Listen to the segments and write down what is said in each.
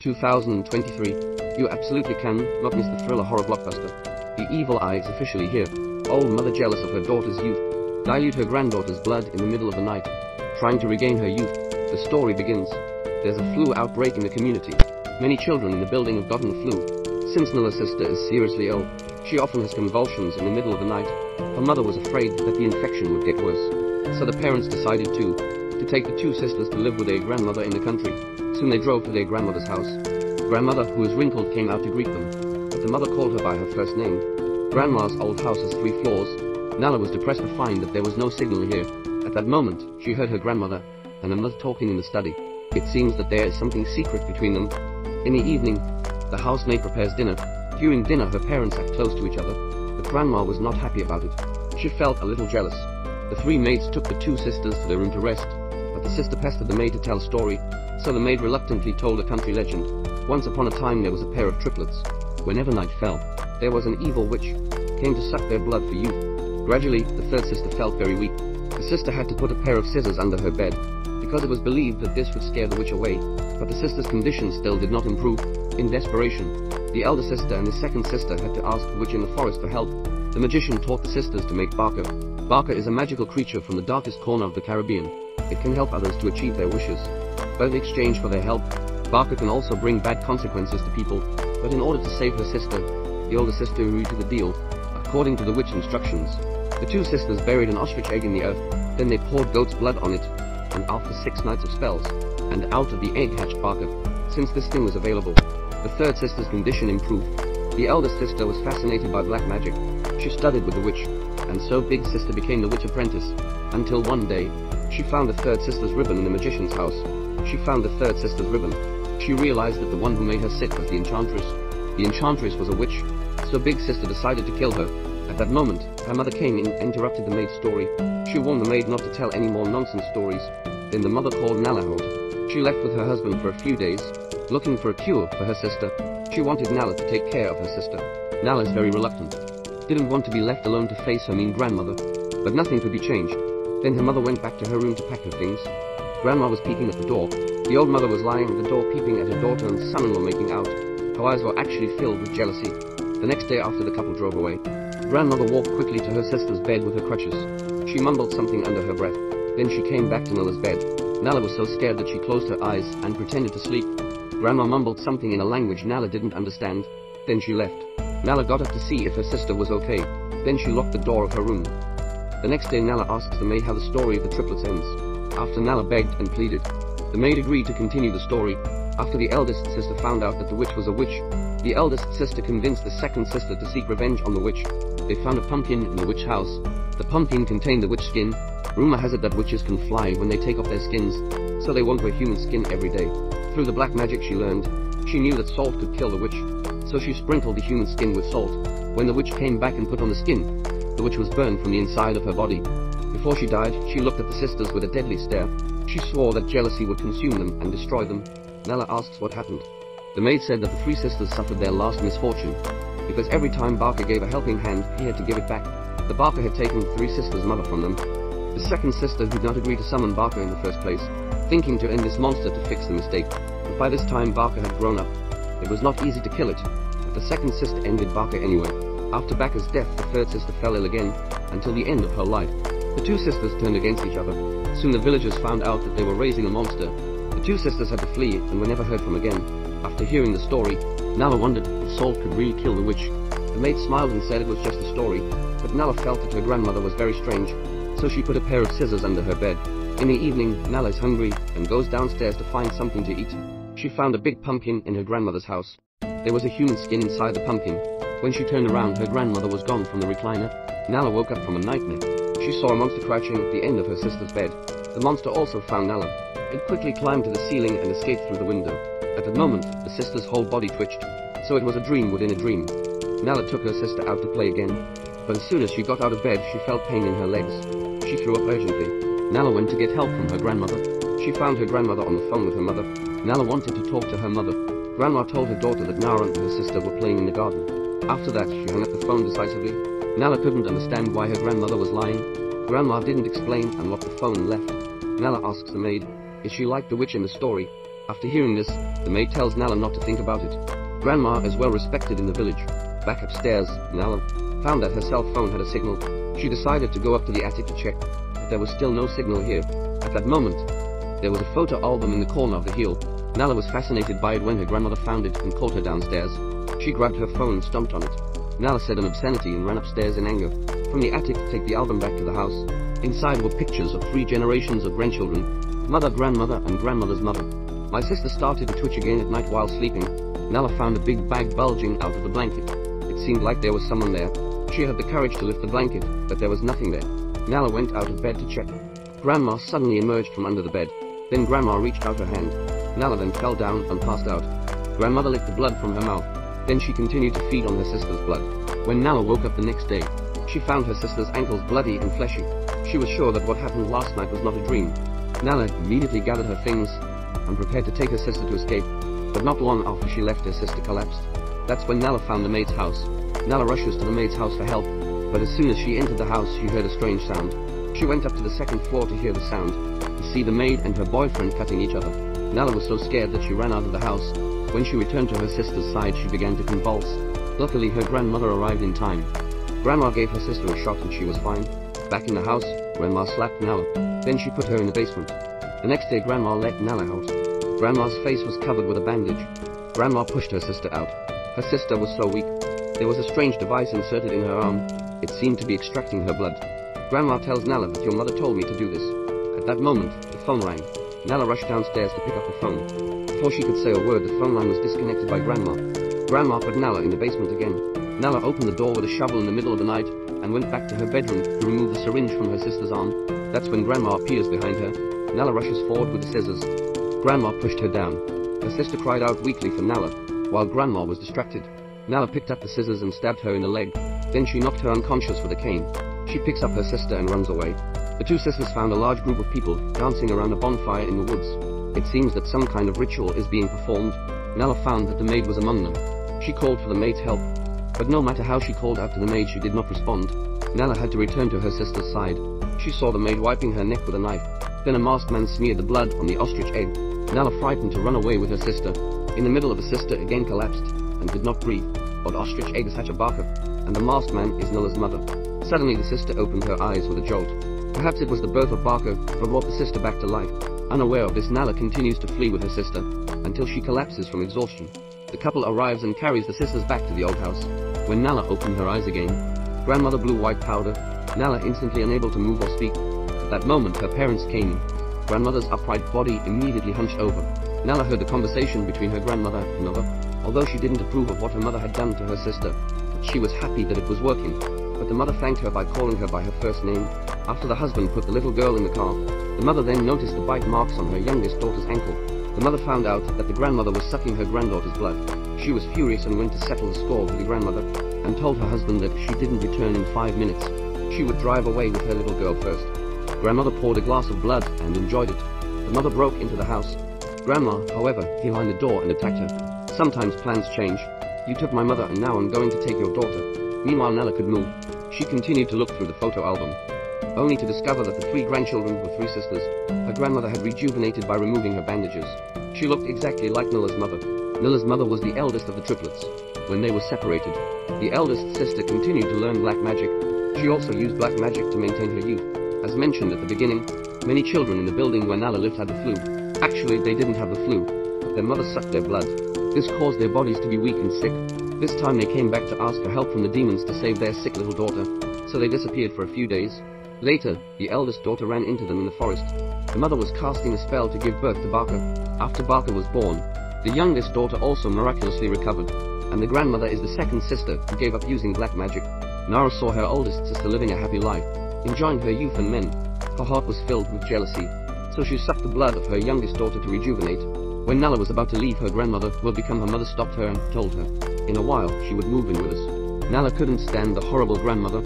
2023. You absolutely can not miss the thriller horror blockbuster. The evil eye is officially here. Old mother jealous of her daughter's youth. Dilute her granddaughter's blood in the middle of the night. Trying to regain her youth. The story begins. There's a flu outbreak in the community. Many children in the building have gotten the flu. Since Nala's sister is seriously ill, she often has convulsions in the middle of the night. Her mother was afraid that the infection would get worse. So the parents decided to, to take the two sisters to live with their grandmother in the country. Soon they drove to their grandmother's house. Grandmother, who was wrinkled, came out to greet them, but the mother called her by her first name. Grandma's old house has three floors. Nala was depressed to find that there was no signal here. At that moment, she heard her grandmother and her mother talking in the study. It seems that there is something secret between them. In the evening, the housemaid prepares dinner. During dinner, her parents sat close to each other, but Grandma was not happy about it. She felt a little jealous. The three maids took the two sisters to their room to rest, sister pestered the maid to tell a story, so the maid reluctantly told a country legend. Once upon a time there was a pair of triplets. Whenever night fell, there was an evil witch, came to suck their blood for youth. Gradually, the third sister felt very weak. The sister had to put a pair of scissors under her bed, because it was believed that this would scare the witch away, but the sister's condition still did not improve. In desperation, the elder sister and the second sister had to ask the witch in the forest for help. The magician taught the sisters to make baka. Baka is a magical creature from the darkest corner of the Caribbean. It can help others to achieve their wishes. But in exchange for their help, Baka can also bring bad consequences to people, but in order to save her sister, the older sister agreed to the deal, according to the witch instructions. The two sisters buried an ostrich egg in the earth, then they poured goat's blood on it, and after six nights of spells, and out of the egg hatched Baka. Since this thing was available, the third sister's condition improved. The eldest sister was fascinated by black magic. She studied with the witch, and so big sister became the witch apprentice, until one day, she found the third sister's ribbon in the magician's house. She found the third sister's ribbon. She realized that the one who made her sick was the enchantress. The enchantress was a witch, so Big Sister decided to kill her. At that moment, her mother came in and interrupted the maid's story. She warned the maid not to tell any more nonsense stories. Then the mother called Nalaholt. She left with her husband for a few days, looking for a cure for her sister. She wanted Nala to take care of her sister. Nala is very reluctant. Didn't want to be left alone to face her mean grandmother. But nothing could be changed. Then her mother went back to her room to pack her things. Grandma was peeking at the door. The old mother was lying at the door peeping at her daughter and son-in-law making out. Her eyes were actually filled with jealousy. The next day after the couple drove away, grandmother walked quickly to her sister's bed with her crutches. She mumbled something under her breath. Then she came back to Nala's bed. Nala was so scared that she closed her eyes and pretended to sleep. Grandma mumbled something in a language Nala didn't understand. Then she left. Nala got up to see if her sister was okay. Then she locked the door of her room. The next day Nala asks the maid how the story of the triplets ends. After Nala begged and pleaded, the maid agreed to continue the story. After the eldest sister found out that the witch was a witch, the eldest sister convinced the second sister to seek revenge on the witch. They found a pumpkin in the witch house. The pumpkin contained the witch skin. Rumor has it that witches can fly when they take off their skins, so they won't wear human skin every day. Through the black magic she learned, she knew that salt could kill the witch, so she sprinkled the human skin with salt. When the witch came back and put on the skin, the witch was burned from the inside of her body. Before she died, she looked at the sisters with a deadly stare. She swore that jealousy would consume them and destroy them. Nala asks what happened. The maid said that the three sisters suffered their last misfortune, because every time Baka gave a helping hand, he had to give it back. The Baka had taken the three sisters' mother from them. The second sister did not agree to summon Baka in the first place, thinking to end this monster to fix the mistake. But by this time Baka had grown up. It was not easy to kill it, but the second sister ended Baka anyway. After Baka's death, the third sister fell ill again, until the end of her life. The two sisters turned against each other. Soon the villagers found out that they were raising a monster. The two sisters had to flee and were never heard from again. After hearing the story, Nala wondered if salt could really kill the witch. The maid smiled and said it was just a story, but Nala felt that her grandmother was very strange, so she put a pair of scissors under her bed. In the evening, Nala is hungry and goes downstairs to find something to eat. She found a big pumpkin in her grandmother's house. There was a human skin inside the pumpkin. When she turned around, her grandmother was gone from the recliner. Nala woke up from a nightmare. She saw a monster crouching at the end of her sister's bed. The monster also found Nala. It quickly climbed to the ceiling and escaped through the window. At that moment, the sister's whole body twitched, so it was a dream within a dream. Nala took her sister out to play again, but as soon as she got out of bed, she felt pain in her legs. She threw up urgently. Nala went to get help from her grandmother. She found her grandmother on the phone with her mother. Nala wanted to talk to her mother. Grandma told her daughter that Nala and her sister were playing in the garden. After that, she hung up the phone decisively Nala couldn't understand why her grandmother was lying. Grandma didn't explain and locked the phone and left. Nala asks the maid, is she like the witch in the story? After hearing this, the maid tells Nala not to think about it. Grandma is well respected in the village. Back upstairs, Nala found that her cell phone had a signal. She decided to go up to the attic to check, but there was still no signal here. At that moment, there was a photo album in the corner of the heel. Nala was fascinated by it when her grandmother found it and called her downstairs. She grabbed her phone and stomped on it. Nala said an obscenity and ran upstairs in anger. From the attic to take the album back to the house. Inside were pictures of three generations of grandchildren, mother, grandmother, and grandmother's mother. My sister started to twitch again at night while sleeping. Nala found a big bag bulging out of the blanket. It seemed like there was someone there. She had the courage to lift the blanket, but there was nothing there. Nala went out of bed to check. Grandma suddenly emerged from under the bed. Then Grandma reached out her hand. Nala then fell down and passed out. Grandmother licked the blood from her mouth. Then she continued to feed on her sister's blood. When Nala woke up the next day, she found her sister's ankles bloody and fleshy. She was sure that what happened last night was not a dream. Nala immediately gathered her things and prepared to take her sister to escape. But not long after she left, her sister collapsed. That's when Nala found the maid's house. Nala rushes to the maid's house for help, but as soon as she entered the house, she heard a strange sound. She went up to the second floor to hear the sound, to see the maid and her boyfriend cutting each other. Nala was so scared that she ran out of the house. When she returned to her sister's side, she began to convulse. Luckily, her grandmother arrived in time. Grandma gave her sister a shot and she was fine. Back in the house, Grandma slapped Nala. Then she put her in the basement. The next day, Grandma let Nala out. Grandma's face was covered with a bandage. Grandma pushed her sister out. Her sister was so weak. There was a strange device inserted in her arm. It seemed to be extracting her blood. Grandma tells Nala that your mother told me to do this. At that moment, the phone rang. Nala rushed downstairs to pick up the phone. Before she could say a word, the phone line was disconnected by Grandma. Grandma put Nala in the basement again. Nala opened the door with a shovel in the middle of the night and went back to her bedroom to remove the syringe from her sister's arm. That's when Grandma appears behind her. Nala rushes forward with the scissors. Grandma pushed her down. Her sister cried out weakly for Nala, while Grandma was distracted. Nala picked up the scissors and stabbed her in the leg. Then she knocked her unconscious with a cane. She picks up her sister and runs away. The two sisters found a large group of people dancing around a bonfire in the woods. It seems that some kind of ritual is being performed. Nala found that the maid was among them. She called for the maid's help. But no matter how she called out to the maid, she did not respond. Nala had to return to her sister's side. She saw the maid wiping her neck with a knife. Then a masked man smeared the blood on the ostrich egg. Nala frightened to run away with her sister. In the middle of the sister again collapsed and did not breathe. But ostrich egg is Hatchabaka, and the masked man is Nala's mother. Suddenly the sister opened her eyes with a jolt. Perhaps it was the birth of Baka that brought the sister back to life. Unaware of this, Nala continues to flee with her sister until she collapses from exhaustion. The couple arrives and carries the sisters back to the old house. When Nala opened her eyes again, grandmother blew white powder. Nala instantly unable to move or speak. At that moment, her parents came. Grandmother's upright body immediately hunched over. Nala heard the conversation between her grandmother and mother. Although she didn't approve of what her mother had done to her sister, she was happy that it was working but the mother thanked her by calling her by her first name. After the husband put the little girl in the car, the mother then noticed the bite marks on her youngest daughter's ankle. The mother found out that the grandmother was sucking her granddaughter's blood. She was furious and went to settle the score with the grandmother, and told her husband that if she didn't return in five minutes, she would drive away with her little girl first. Grandmother poured a glass of blood and enjoyed it. The mother broke into the house. Grandma, however, hid behind the door and attacked her. Sometimes plans change. You took my mother and now I'm going to take your daughter. Meanwhile Nala could move. She continued to look through the photo album, only to discover that the three grandchildren were three sisters. Her grandmother had rejuvenated by removing her bandages. She looked exactly like Nala's mother. Nala's mother was the eldest of the triplets. When they were separated, the eldest sister continued to learn black magic. She also used black magic to maintain her youth. As mentioned at the beginning, many children in the building where Nala lived had the flu. Actually, they didn't have the flu, their mother sucked their blood. This caused their bodies to be weak and sick. This time they came back to ask for help from the demons to save their sick little daughter, so they disappeared for a few days. Later, the eldest daughter ran into them in the forest. The mother was casting a spell to give birth to Baka. After Baka was born, the youngest daughter also miraculously recovered, and the grandmother is the second sister who gave up using black magic. Nara saw her oldest sister living a happy life, enjoying her youth and men. Her heart was filled with jealousy, so she sucked the blood of her youngest daughter to rejuvenate. When Nala was about to leave her grandmother, had become her mother stopped her and told her, in a while, she would move in with us. Nala couldn't stand the horrible grandmother.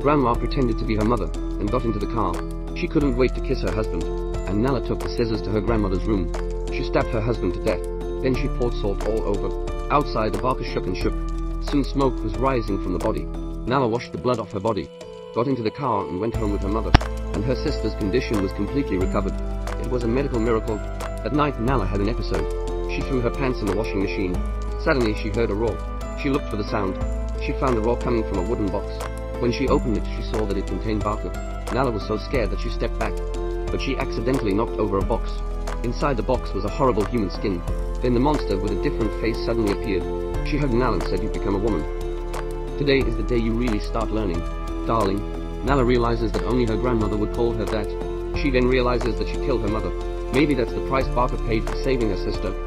Grandma pretended to be her mother and got into the car. She couldn't wait to kiss her husband, and Nala took the scissors to her grandmother's room. She stabbed her husband to death. Then she poured salt all over. Outside, the Baka shook and shook. Soon smoke was rising from the body. Nala washed the blood off her body, got into the car and went home with her mother, and her sister's condition was completely recovered. It was a medical miracle. At night, Nala had an episode. She threw her pants in the washing machine. Suddenly, she heard a roar. She looked for the sound. She found the roar coming from a wooden box. When she opened it, she saw that it contained Baka. Nala was so scared that she stepped back. But she accidentally knocked over a box. Inside the box was a horrible human skin. Then the monster with a different face suddenly appeared. She hugged Nala and said you've become a woman. Today is the day you really start learning. Darling, Nala realizes that only her grandmother would call her that. She then realizes that she killed her mother. Maybe that's the price Baka paid for saving her sister.